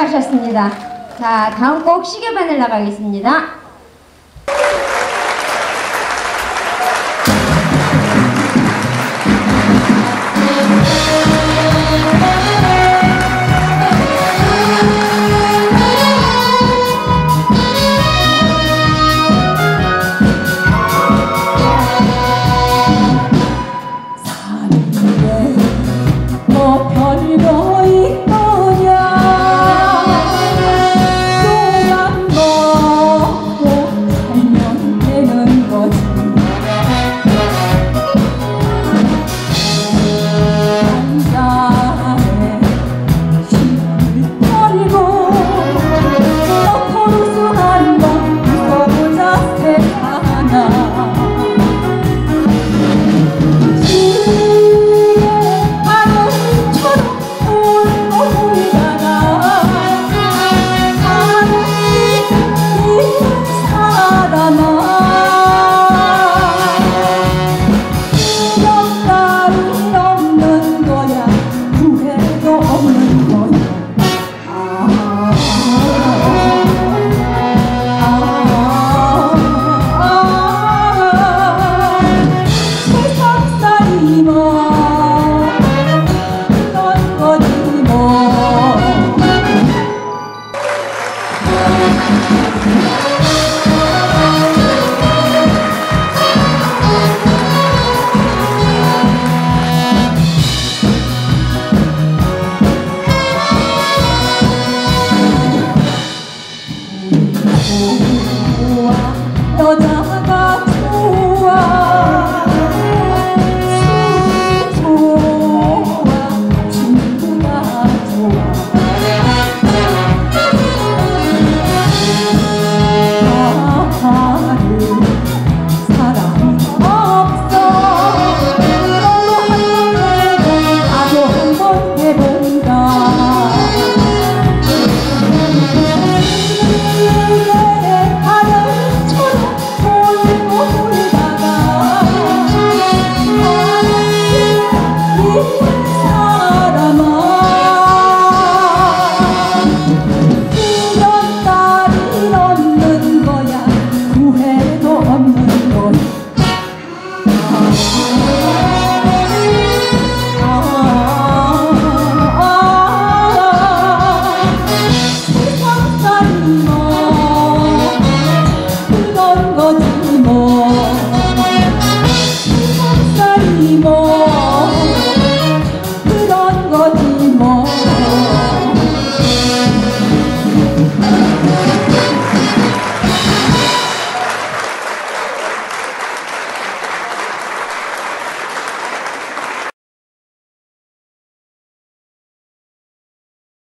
하셨습니다. 자, 다음 곡 시계 바늘 나가겠습니다.